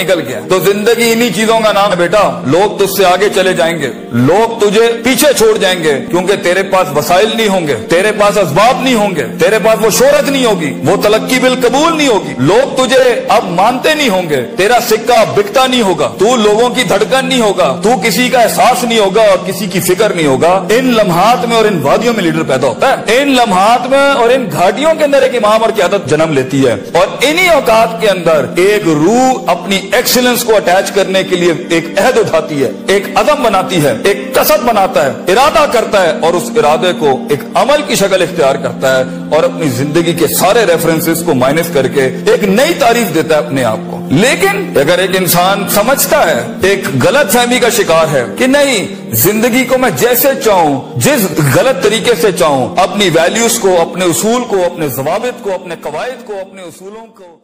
निकल गया। तो ज़िंदगी इन्हीं चीज़ों का नाम है, बेटा, लोग तुझसे आगे चले जाएँगे। लोग तुझे पीछे छोड़ जाएँगे, क्योंकि तेरे पास वसाइल नहीं होंगे, तेरे पास असबाब नहीं होंगे, तेरे पास वो शोहरत नहीं होगी, वो तलक्की बिल कबूल नहीं होगी। लोग तुझे अब मानते नहीं होंगे, तेरा सिक्का बिकता नहीं होगा, तू लोगों की धड़कन नहीं होगा, तू किसी का एहसास नहीं होगा और किसी की फ़िक्र नहीं होगा। इन लम्हात में और इन वादियों में लीडर पैदा होता है। इन लम्हात में और इन घाटियों के अंदर एक इमाम और क्यादत जन्म लेती है। और इन्हीं औकात के अंदर एक रूह अपनी एक्सीलेंस को अटैच करने के लिए एक अहद उठाती है, एक अदम बनाती है, एक कसद बनाता है, इरादा करता है और उस इरादे को एक अमल की शक्ल इख्तियार करता है और अपनी ज़िंदगी के सारे रेफरेंसेस को माइनस करके एक नई तारीफ़ देता है अपने आप को। लेकिन अगर एक इंसान समझता है, एक गलत फहमी का शिकार है कि नहीं, ज़िंदगी को मैं जैसे चाहूँ, जिस गलत तरीके से चाहूँ, अपनी वैल्यूज़ को, अपने उसूल को, अपने जवाबित को, अपने कवायद को, अपने उसूलों को